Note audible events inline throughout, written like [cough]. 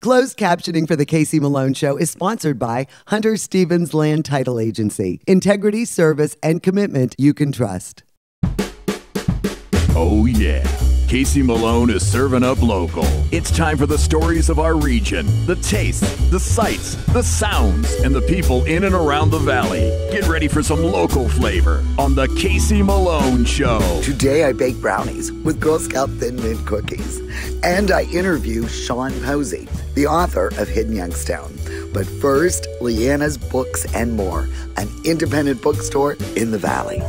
Closed captioning for the Casey Malone Show is sponsored by Hunter Stevens Land Title Agency. Integrity, service, and commitment you can trust. Oh, yeah. Casey Malone is serving up local. It's time for the stories of our region, the tastes, the sights, the sounds, and the people in and around the valley. Get ready for some local flavor on the Casey Malone Show. Today I bake brownies with Girl Scout Thin Mint cookies. And I interview Sean Posey, the author of Hidden Youngstown. But first, Leanna's Books and More, an independent bookstore in the valley.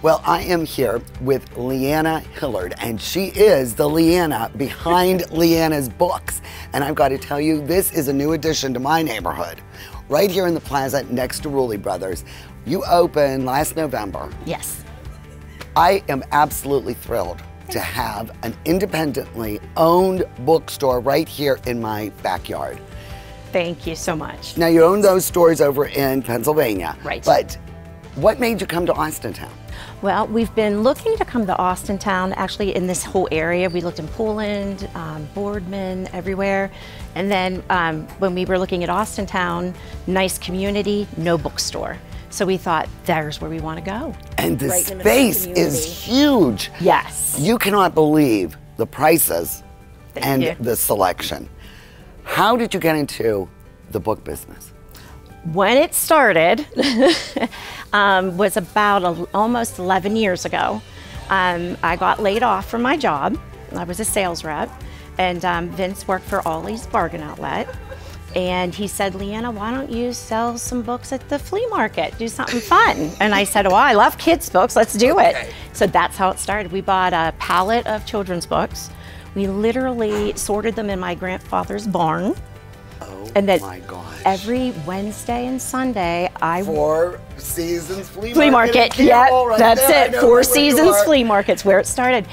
Well, I am here with Leanna Hillard, and she is the Leanna behind [laughs] Leanna's books. And I've got to tell you, this is a new addition to my neighborhood, right here in the plaza next to Rulli Brothers. You opened last November. Yes. I am absolutely thrilled to have an independently owned bookstore right here in my backyard. Thank you so much. Now, you own those stores over in Pennsylvania. Right. But what made you come to Austintown? Well, we've been looking to come to Austintown, actually in this whole area. We looked in Poland, um, Boardman, everywhere. And then um, when we were looking at Austintown, nice community, no bookstore. So we thought, there's where we want to go. And the Right in the middle of the space is huge. Yes. You cannot believe the prices Thank and you. the selection. How did you get into the book business? When it started [laughs] um, was about a, almost 11 years ago. Um, I got laid off from my job. I was a sales rep, and um, Vince worked for Ollie's Bargain Outlet. And he said, Leanna, why don't you sell some books at the flea market? Do something fun. And I said, Well, I love kids' books. Let's do it. So that's how it started. We bought a pallet of children's books. We literally sorted them in my grandfather's barn. Oh And then my gosh. every Wednesday and Sunday, I Four Seasons Flea, flea market. in Yeah, right that's there. It. Four Seasons. Flea Market's where it started.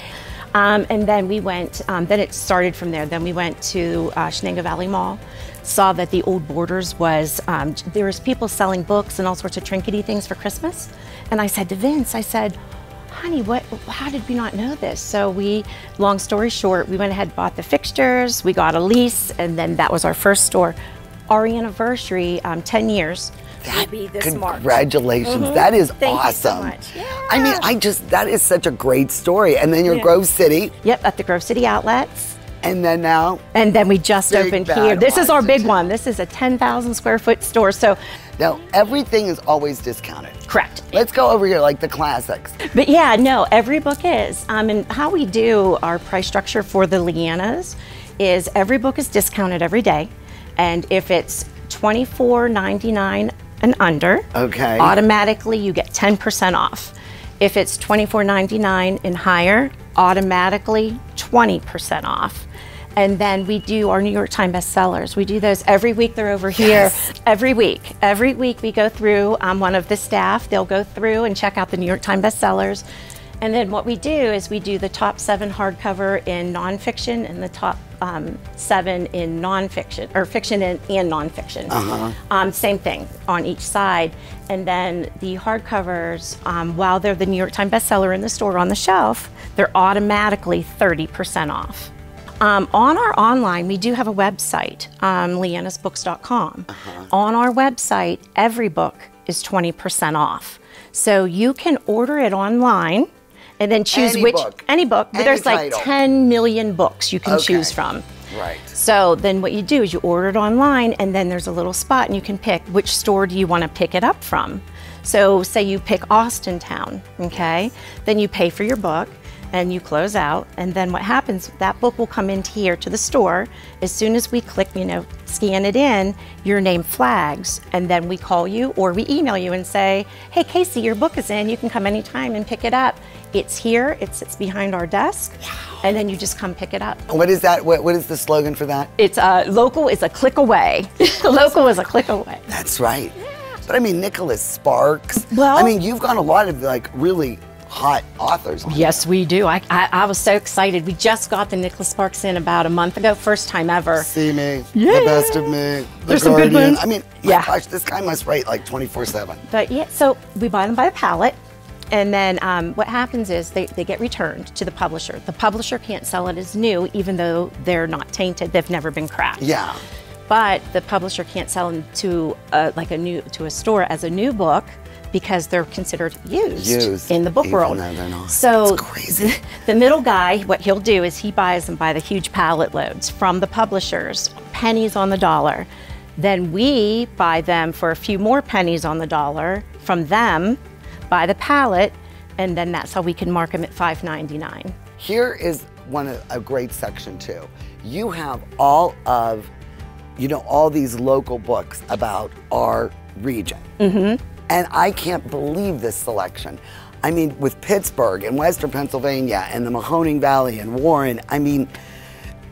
Um, and then we went. Um, then it started from there. Then we went to uh, Shenango Valley Mall. Saw that the old Borders was um, there was people selling books and all sorts of trinkety things for Christmas. And I said to Vince, I said, honey, what, how did we not know this? So we, long story short, we went ahead, and bought the fixtures, we got a lease, and then that was our first store. Our anniversary, um, 10 years, will be this March. Congratulations. That is. Thank you so awesome. much. I mean, I just, that is such a great story. And then you're Yeah. Grove City, Yep, at the Grove City Outlets. And then now, And then we just opened here. This is our big one. This is a 10,000 square foot store. So, now everything is always discounted. correct. Let's go over here like the classics. But yeah, no, every book is. Um, and how we do our price structure for the Leannas is every book is discounted every day. And if it's $24.99 and under, Okay. automatically you get 10% off. If it's $24.99 and higher, automatically 20% off. And then we do our New York Times bestsellers. We do those every week. They're over here every week. Every week we go through. Um, one of the staff they'll go through and check out the New York Times bestsellers. And then what we do is we do the top seven hardcover in nonfiction and the top um, seven in nonfiction or fiction and, and nonfiction. Um, same thing on each side. And then the hardcovers, um, while they're the New York Times bestseller in the store on the shelf, they're automatically 30% off. Um, on our online, we do have a website, um, leannasbooks.com. On our website, every book is 20% off. So you can order it online and then choose Any which book. any book. Any There's like 10 million books you can Okay. choose from. Right. So then what you do is you order it online and then there's a little spot and you can pick which store do you want to pick it up from. So say you pick Austintown, okay? Then you pay for your book and you close out and then what happens that book will come into here to the store as soon as we click you know scan it in your name flags and then we call you or we email you and say hey casey your book is in you can come anytime and pick it up it's here it sits behind our desk and then you just come pick it up What is that? What, what is the slogan for that? it's uh, local is a click away. [laughs] local is a click away. That's right. But I mean, Nicholas Sparks. Well- I mean, you've got a lot of like really hot authors. Yes, we do. I, I, I was so excited. We just got the Nicholas Sparks in about a month ago, first time ever. See me, Yeah. the best of me, the There's some good ones. I mean, Yeah. gosh, this guy must write like 24/7. But yeah, so we buy them by the pallet. And then um, what happens is they, they get returned to the publisher. The publisher can't sell it as new, even though they're not tainted. They've never been cracked. Yeah. But the publisher can't sell them to a, like a new to a store as a new book because they're considered used, Used, in the book world. So crazy. [laughs] The, middle guy, what he'll do is he buys them by the huge pallet loads from the publishers, pennies on the dollar. Then we buy them for a few more pennies on the dollar from them by the pallet, and then that's how we can mark them at $5.99. Here is one of a great section too. You have all of, you know, all these local books about our region. Mm-hmm. And I can't believe this selection. I mean, with Pittsburgh and Western Pennsylvania and the Mahoning Valley and Warren, I mean,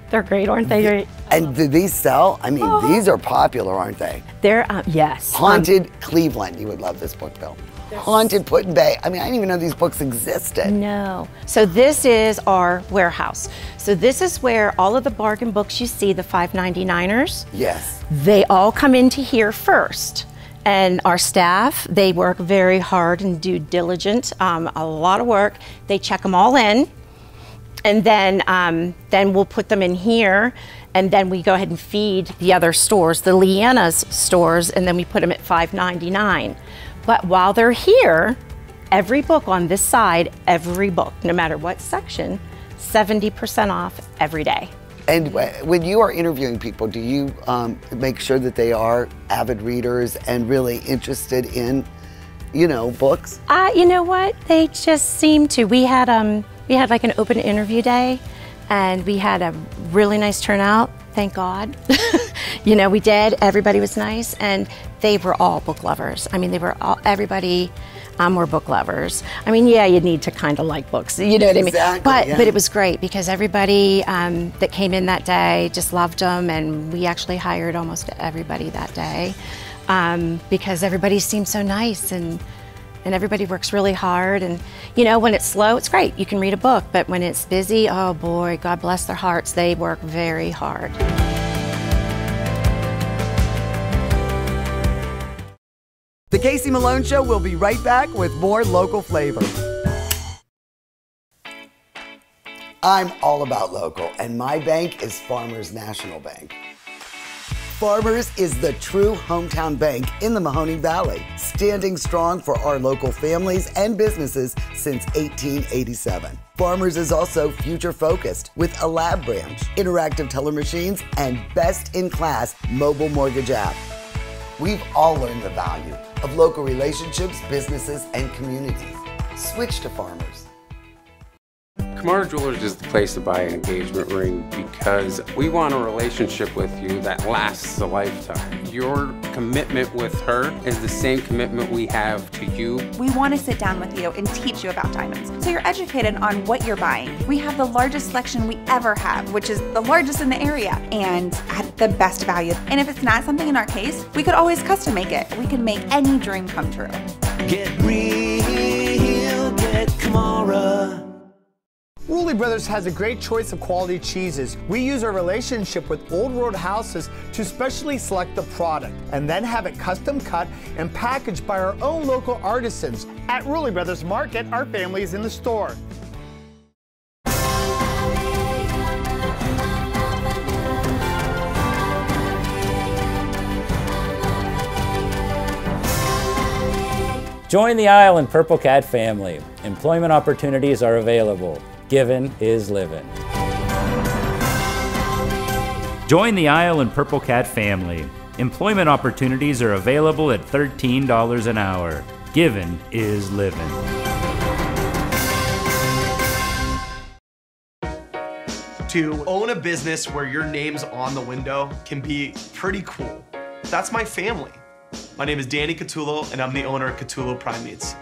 They're great, aren't they? and do these sell? I mean, these are popular, aren't they? They're um, yes. Um, Haunted Cleveland, you would love this book, Bill. Haunted Put in Bay. I mean, I didn't even know these books existed. No. So this is our warehouse. So this is where all of the bargain books you see, the 599ers, Yes. they all come into here first. And our staff, they work very hard and do diligent, um, a lot of work. They check them all in, and then um, then we'll put them in here, and then we go ahead and feed the other stores, the Leanna's stores, and then we put them at 5.99. But while they're here, every book on this side, every book, no matter what section, 70% off every day. And when you are interviewing people, do you um, make sure that they are avid readers and really interested in, you know, books? Uh, you know what? They just seem to. We had um we had like an open interview day, and we had a really nice turnout. Thank God. [laughs] you know, we did. Everybody was nice, and they were all book lovers. I mean, they were all everybody. Um, were book lovers. I mean, yeah, you need to kind of like books, you know what I mean. But yeah. but it was great because everybody um, that came in that day just loved them, and we actually hired almost everybody that day um, because everybody seemed so nice and and everybody works really hard. And you know, when it's slow, it's great. You can read a book, but when it's busy, oh boy, God bless their hearts. They work very hard. The Casey Malone Show will be right back with more local flavor. I'm all about local, and my bank is Farmers National Bank. Farmers is the true hometown bank in the Mahoning Valley, standing strong for our local families and businesses since 1887. Farmers is also future focused with a lab branch, interactive teller machines, and best in class mobile mortgage app. We've all learned the value of local relationships, businesses, and communities. Switch to Farmers. Kamara Jewelers is the place to buy an engagement ring because we want a relationship with you that lasts a lifetime. Your commitment with her is the same commitment we have to you. We want to sit down with you and teach you about diamonds so you're educated on what you're buying. We have the largest selection we ever have, which is the largest in the area and at the best value. And if it's not something in our case, we could always custom make it. We can make any dream come true. Get real, get Kamara. Rulli Brothers has a great choice of quality cheeses. We use our relationship with Old World Houses to specially select the product and then have it custom cut and packaged by our own local artisans. At Rulli Brothers Market, our family is in the store. Join the Island Purple Cat family. Employment opportunities are available. Given is living. Join the Isle and Purple Cat family. Employment opportunities are available at $13 an hour. Given is living. To own a business where your name's on the window can be pretty cool. That's my family. My name is Danny Catullo, and I'm the owner of Catullo Prime Meats.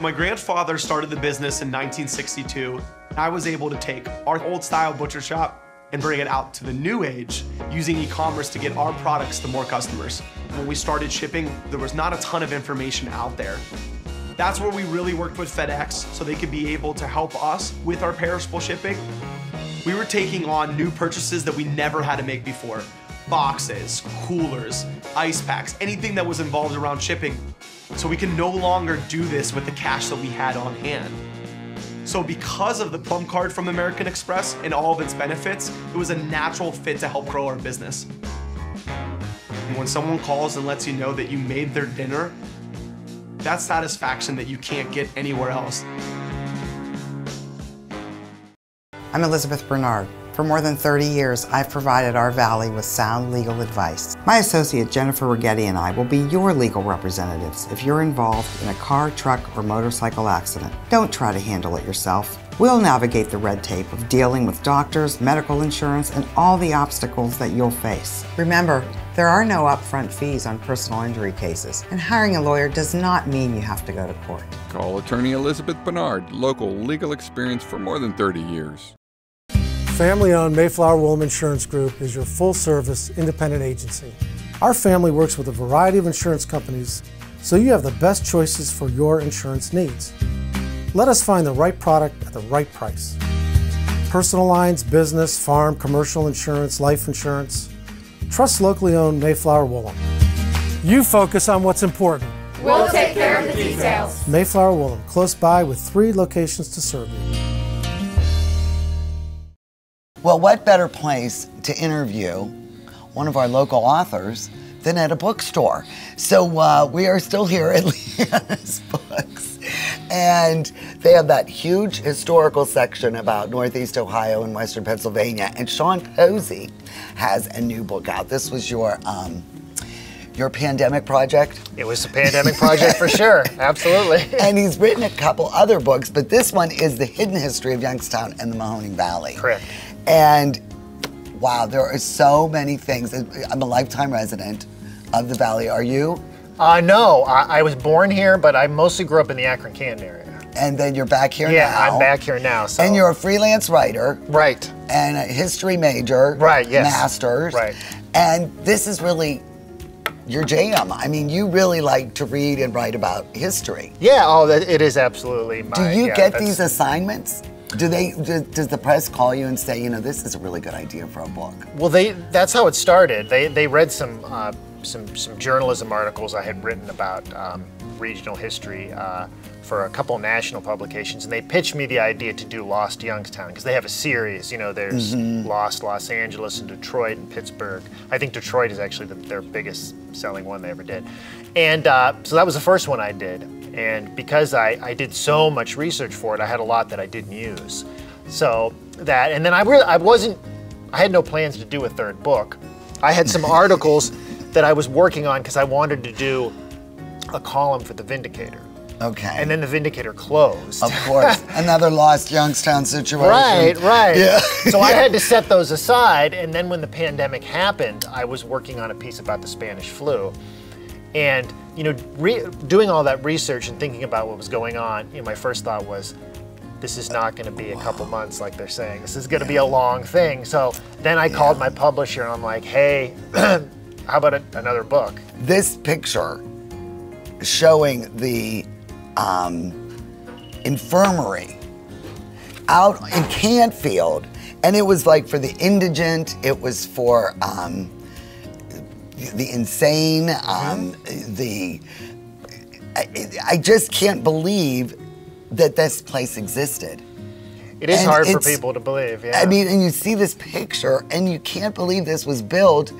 My grandfather started the business in 1962. I was able to take our old style butcher shop and bring it out to the new age using e-commerce to get our products to more customers. When we started shipping, there was not a ton of information out there. That's where we really worked with FedEx so they could be able to help us with our perishable shipping. We were taking on new purchases that we never had to make before. Boxes, coolers, ice packs, anything that was involved around shipping. So we can no longer do this with the cash that we had on hand. So because of the Plum Card from American Express and all of its benefits, it was a natural fit to help grow our business. When someone calls and lets you know that you made their dinner, that's satisfaction that you can't get anywhere else. I'm Elizabeth Bernard. For more than 30 years, I've provided our Valley with sound legal advice. My associate Jennifer Rigetti and I will be your legal representatives if you're involved in a car, truck, or motorcycle accident. Don't try to handle it yourself. We'll navigate the red tape of dealing with doctors, medical insurance, and all the obstacles that you'll face. Remember, there are no upfront fees on personal injury cases, and hiring a lawyer does not mean you have to go to court. Call attorney Elizabeth Bernard, local legal experience for more than 30 years. Family owned Mayflower Woolham Insurance Group is your full service independent agency. Our family works with a variety of insurance companies so you have the best choices for your insurance needs. Let us find the right product at the right price. Personal lines, business, farm, commercial insurance, life insurance. Trust locally owned Mayflower Woolham. You focus on what's important. We'll take care of the details. Mayflower Woolham, close by with three locations to serve you. Well, what better place to interview one of our local authors than at a bookstore? So uh, we are still here at [laughs] Leanna's Books, and they have that huge historical section about Northeast Ohio and Western Pennsylvania. And Sean Posey has a new book out. This was your um, your pandemic project. It was a pandemic project for sure, [laughs] absolutely. and he's written a couple other books, but this one is the hidden history of Youngstown and the Mahoning Valley. Correct. And wow, there are so many things. I'm a lifetime resident of the Valley. Are you? Uh, no, I, I was born here, but I mostly grew up in the Akron Canton area. And then you're back here yeah, now. I'm back here now. So. And you're a freelance writer. Right. And a history major. Right, yes. Masters. Right. And this is really your jam. I mean, you really like to read and write about history. Yeah, oh, it is absolutely my. Do you yeah, get these assignments? Do they? Do, does the press call you and say, you know, this is a really good idea for a book? Well, they that's how it started. They they read some uh, some some journalism articles I had written about um, regional history uh, for a couple national publications, and they pitched me the idea to do Lost Youngstown because they have a series. You know, there's Mhm. Lost Los Angeles and Detroit and Pittsburgh. I think Detroit is actually the, their biggest selling one they ever did, and uh, so that was the first one I did. And because I, I did so much research for it, I had a lot that I didn't use. So that, and then I really, I wasn't, I had no plans to do a third book. I had some [laughs] articles that I was working on because I wanted to do a column for the Vindicator. Okay. And then the Vindicator closed. Of course, [laughs] another lost Youngstown situation. Right, right. Yeah. so I [laughs] had to set those aside, and then when the pandemic happened, I was working on a piece about the Spanish flu, and you know, re- doing all that research and thinking about what was going on. You know, my first thought was, this is not going to be a couple months like they're saying. This is going to be a long thing. So then I called my publisher and I'm like, hey, [clears throat] how about a, another book? This picture showing the um, infirmary out in Canfield, and it was like for the indigent, it was for um, the insane, um, the. I, I just can't believe that this place existed. It is And hard for people to believe. Yeah. I mean, and you see this picture, and you can't believe this was built.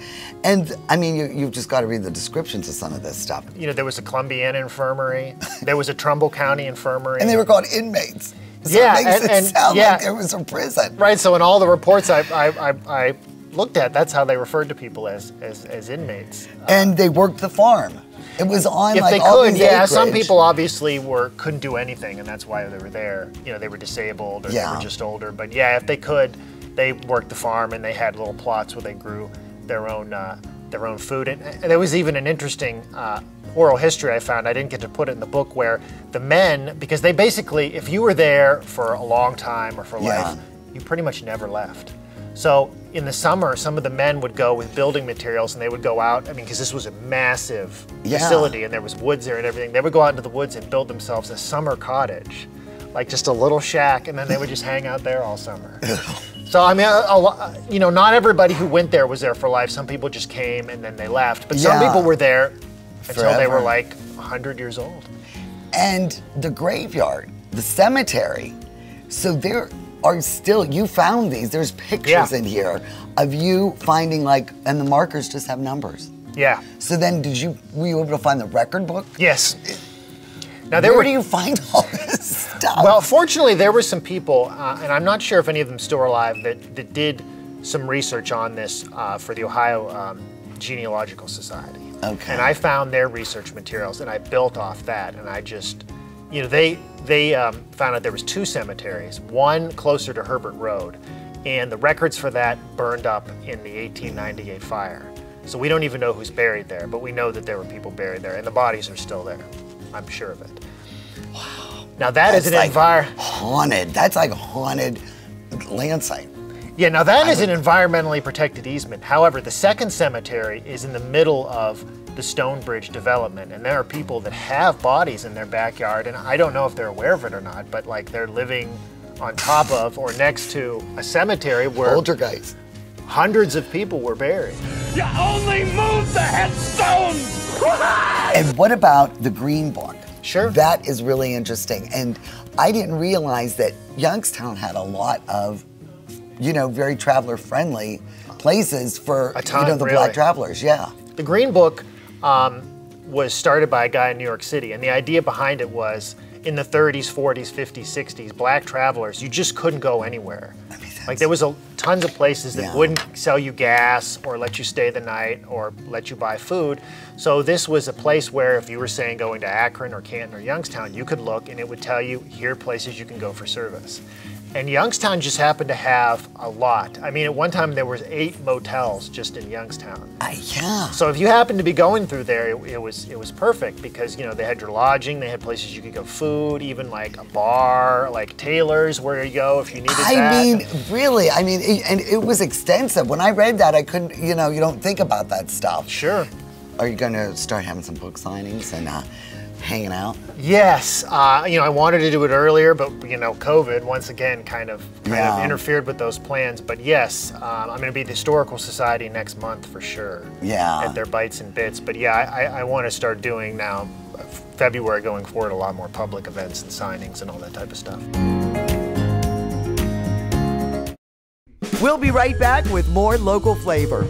And I mean, you, you've just got to read the descriptions of some of this stuff. you know, there was a Columbiana infirmary. there was a Trumbull County infirmary. And they were called inmates. So yeah, it makes and, it and- sound yeah. like there was a prison. Right. So in all the reports I, I, I, I looked at, that's how they referred to people as as, as inmates. And they worked the farm. It was on if like they could, yeah. Some people obviously were couldn't do anything, and that's why they were there. You know, they were disabled or they were just older. But yeah, if they could, they worked the farm and they had little plots where they grew their own uh, their own food. And, and there was even an interesting uh, oral history I found. I didn't get to put it in the book where the men, because they basically, if you were there for a long time or for Yeah. life, you pretty much never left. So in the summer, some of the men would go with building materials and they would go out. I mean, because this was a massive Yeah. facility and there was woods there and everything. They would go out into the woods and build themselves a summer cottage, like just a little shack, and then they would just hang out there all summer. [laughs] So I mean, a, a, you know, not everybody who went there was there for life. Some people just came and then they left, but some people were there until they were Forever. like 100 years old. And the graveyard, the cemetery. So there are still, you found these. There's pictures Yeah. in here of you finding like, and the markers just have numbers. Yeah. So then did you, were you able to find the record book? Yes. Now there Where were do you find all this stuff? Well, fortunately, there were some people, uh, and I'm not sure if any of them still are alive, that, that did some research on this uh, for the Ohio um, Genealogical Society. Okay. And I found their research materials, and I built off that, and I just, you know, they they um, found out there was two cemeteries, one closer to Herbert Road, and the records for that burned up in the 1898 fire. So we don't even know who's buried there, but we know that there were people buried there, and the bodies are still there. I'm sure of it. Wow. Now that is That's an like envir- haunted. That's like a haunted land site. Yeah, now that is an environmentally protected easement. However, the second cemetery is in the middle of the Stonebridge development, and there are people that have bodies in their backyard, and I don't know if they're aware of it or not, but like they're living on top of or next to a cemetery where Poltergeist. hundreds of people were buried. You only move the headstones! [laughs] And what about the Green Book? Sure. That is really interesting. And I didn't realize that Youngstown had a lot of, you know, very traveler friendly places for ton, you know the really. black travelers. Yeah. The Green Book um, was started by a guy in New York City, and the idea behind it was in the 30s, 40s, 50s, 60s, black travelers, you just couldn't go anywhere. Like there was a, tons of places that Yeah. wouldn't sell you gas or let you stay the night or let you buy food. So this was a place where if you were saying going to Akron or Canton or Youngstown, you could look and it would tell you here are places you can go for service. And Youngstown just happened to have a lot. I mean, at one time there was eight motels just in Youngstown. yeah. So if you happened to be going through there, it, it was it was perfect because you know they had your lodging, they had places you could go food, even like a bar, like Taylor's where you go if you needed I that. mean, really, I mean, it, and it was extensive. When I read that, I couldn't, you know, you don't think about that stuff. Sure. Are you going to start having some book signings and uh, hanging out? Yes, uh, you know I wanted to do it earlier, but you know COVID once again kind of kind Yeah. of interfered with those plans. But yes, um, I'm going to be at the Historical Society next month for sure. Yeah. At their bites and bits. But yeah, I, I, I want to start doing now. February going forward, a lot more public events and signings and all that type of stuff. We'll be right back with more local flavor.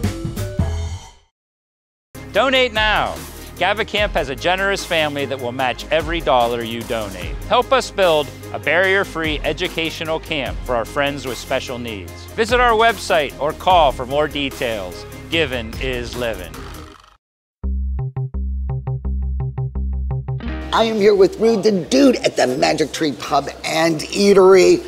Donate now. Gavacamp has a generous family that will match every dollar you donate. Help us build a barrier free educational camp for our friends with special needs. Visit our website or call for more details. Given is living. I am here with Rude the Dude at the Magic Tree Pub and Eatery.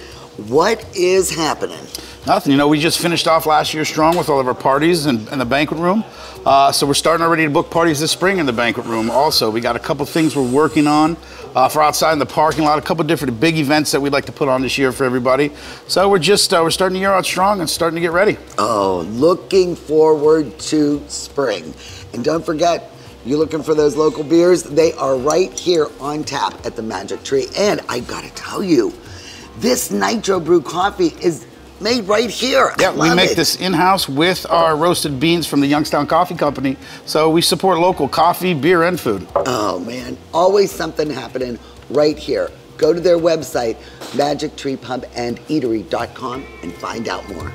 What is happening? Nothing. You know, we just finished off last year strong with all of our parties in the banquet room. Uh, so we're starting already to book parties this spring in the banquet room. Also, we got a couple things we're working on uh, for outside in the parking lot. A couple different big events that we'd like to put on this year for everybody. So we're just uh, we're starting the year out strong and starting to get ready. Oh, looking forward to spring. And don't forget, you're looking for those local beers, they are right here on tap at the Magic Tree. And I gotta tell you, this Nitro Brew coffee is made right here. Yeah, we make it. this in-house with our roasted beans from the Youngstown Coffee Company. So we support local coffee, beer, and food. Oh man, always something happening right here. Go to their website, magictreepubandeatery.com, and find out more.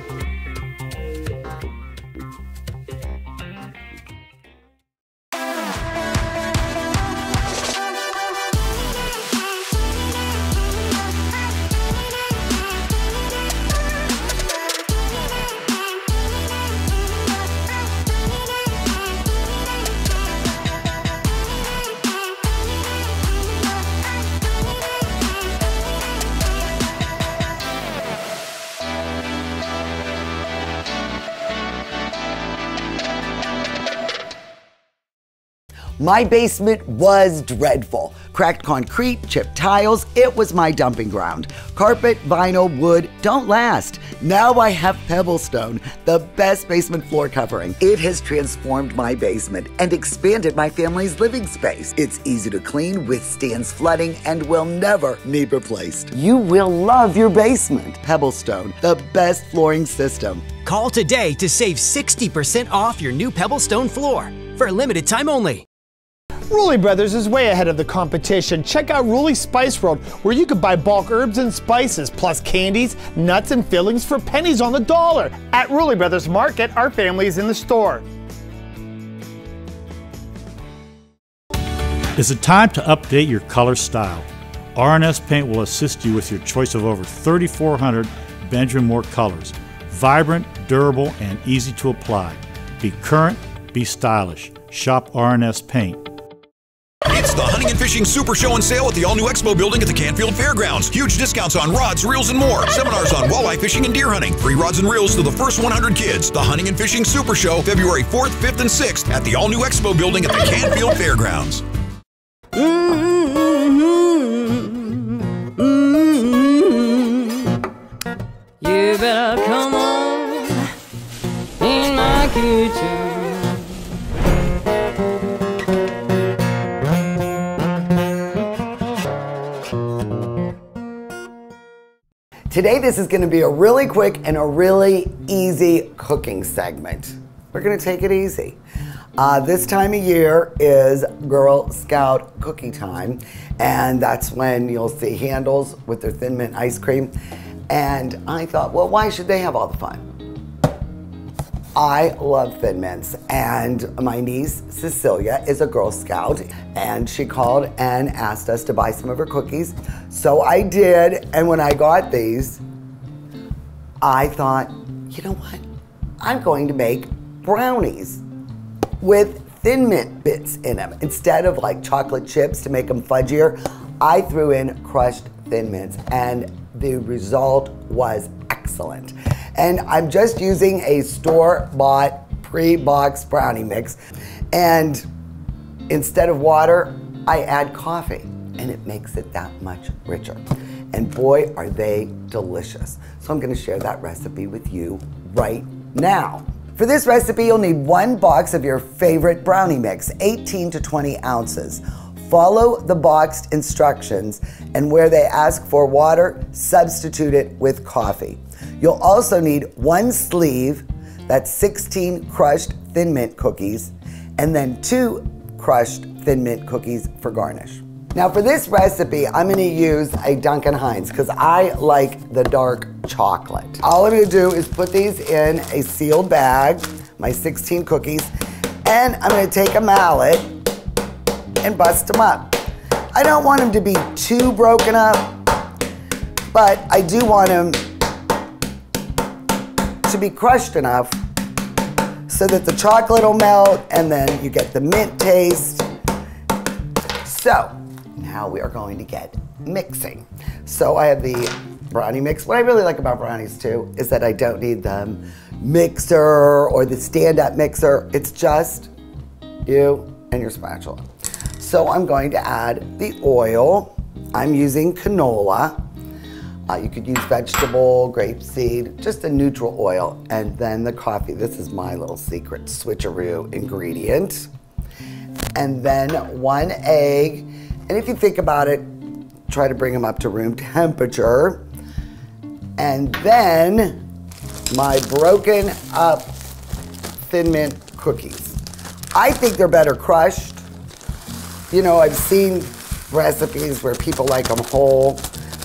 My basement was dreadful. Cracked concrete, chipped tiles, it was my dumping ground. Carpet, vinyl, wood don't last. Now I have Pebblestone, the best basement floor covering. It has transformed my basement and expanded my family's living space. It's easy to clean, withstands flooding, and will never need replaced. You will love your basement. Pebblestone, the best flooring system. Call today to save 60% off your new Pebblestone floor for a limited time only. Rulli Brothers is way ahead of the competition. Check out Rulli Spice World, where you can buy bulk herbs and spices, plus candies, nuts, and fillings for pennies on the dollar. At Rulli Brothers Market, our family is in the store. Is it time to update your color style? RNS Paint will assist you with your choice of over 3,400 Benjamin Moore colors. Vibrant, durable, and easy to apply. Be current, be stylish. Shop RNS Paint. The Hunting and Fishing Super Show and Sale at the All New Expo Building at the Canfield Fairgrounds. Huge discounts on rods, reels, and more. Seminars on walleye fishing and deer hunting. Free rods and reels to the first 100 kids. The Hunting and Fishing Super Show, February 4th, 5th, and 6th at the All New Expo Building at the Canfield Fairgrounds. Today, this is going to be a really quick and a really easy cooking segment. We're going to take it easy. Uh, this time of year is Girl Scout cookie time, and that's when you'll see Handel's with their Thin Mint ice cream. And I thought, well, why should they have all the fun? I love Thin Mints, and my niece Cecilia is a Girl Scout, and she called and asked us to buy some of her cookies. So I did, and when I got these, I thought, you know what? I'm going to make brownies with Thin Mint bits in them. Instead of like chocolate chips to make them fudgier, I threw in crushed Thin Mints, and the result was excellent. And I'm just using a store-bought pre-boxed brownie mix. And instead of water, I add coffee and it makes it that much richer. And boy, are they delicious. So I'm gonna share that recipe with you right now. For this recipe, you'll need one box of your favorite brownie mix, 18 to 20 ounces. Follow the boxed instructions, and where they ask for water, substitute it with coffee. You'll also need one sleeve, that's 16 crushed Thin Mint cookies, and then two crushed Thin Mint cookies for garnish. Now for this recipe, I'm gonna use a Duncan Hines because I like the dark chocolate. All I'm gonna do is put these in a sealed bag, my 16 cookies, and I'm gonna take a mallet and bust them up. I don't want them to be too broken up, but I do want them to be crushed enough so that the chocolate will melt and then you get the mint taste. So now we are going to get mixing. So I have the brownie mix. What I really like about brownies too is that I don't need the mixer or the stand-up mixer. It's just you and your spatula. So I'm going to add the oil. I'm using canola. Uh, you could use vegetable, grapeseed, just a neutral oil. And then the coffee. This is my little secret switcheroo ingredient. And then one egg. And if you think about it, try to bring them up to room temperature. And then my broken up Thin Mint cookies. I think they're better crushed. You know, I've seen recipes where people like them whole,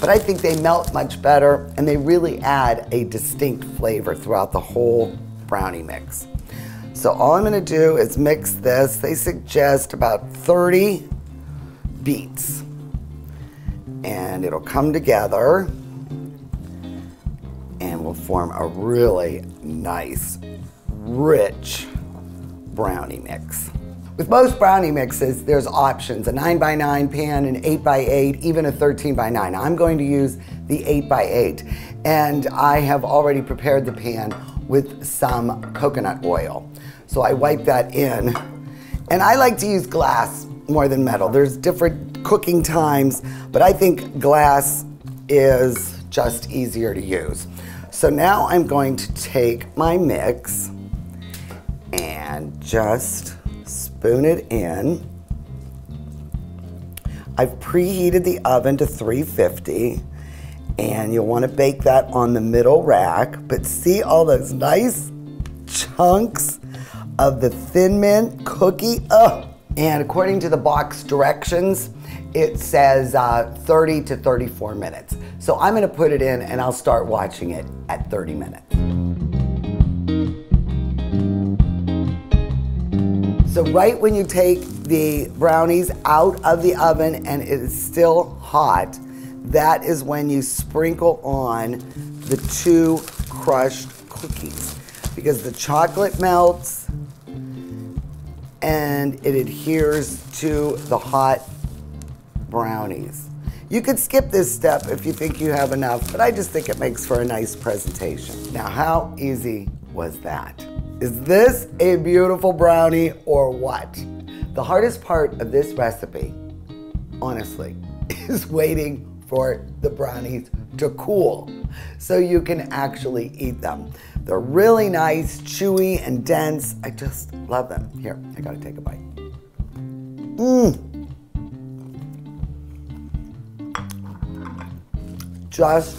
but I think they melt much better and they really add a distinct flavor throughout the whole brownie mix. So all I'm gonna do is mix this. They suggest about 30 beats and it'll come together and will form a really nice, rich brownie mix. With most brownie mixes, there's options, a 9 by 9 pan, an 8 by 8 even a 13 by 9 I'm going to use the 8 by 8 and I have already prepared the pan with some coconut oil. So I wipe that in. And I like to use glass more than metal. There's different cooking times, but I think glass is just easier to use. So now I'm going to take my mix and just spoon it in. I've preheated the oven to 350 and you'll want to bake that on the middle rack, but see all those nice chunks of the Thin Mint cookie? Oh, And according to the box directions, it says uh, 30 to 34 minutes. So I'm gonna put it in and I'll start watching it at 30 minutes. So right when you take the brownies out of the oven and it is still hot, that is when you sprinkle on the two crushed cookies because the chocolate melts and it adheres to the hot brownies. You could skip this step if you think you have enough, but I just think it makes for a nice presentation. Now, how easy was that? Is this a beautiful brownie or what? The hardest part of this recipe, honestly, [laughs] is waiting for the brownies to cool so you can actually eat them. They're really nice, chewy, and dense. I just love them. Here, I gotta take a bite. Mmm. Just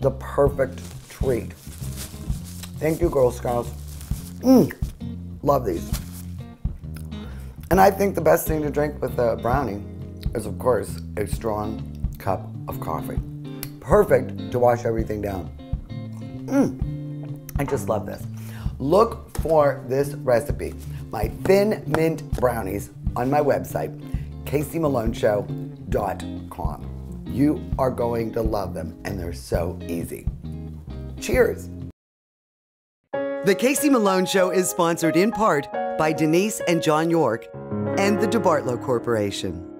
the perfect treat. Thank you, Girl Scouts. Mmm, love these. And I think the best thing to drink with a brownie is, of course, a strong cup of coffee. Perfect to wash everything down. Mmm, I just love this. Look for this recipe, my thin mint brownies, on my website, CaseyMaloneShow.com. You are going to love them, and they're so easy. Cheers. The Casey Malone Show is sponsored in part by Denise and John York and the DeBartolo Corporation.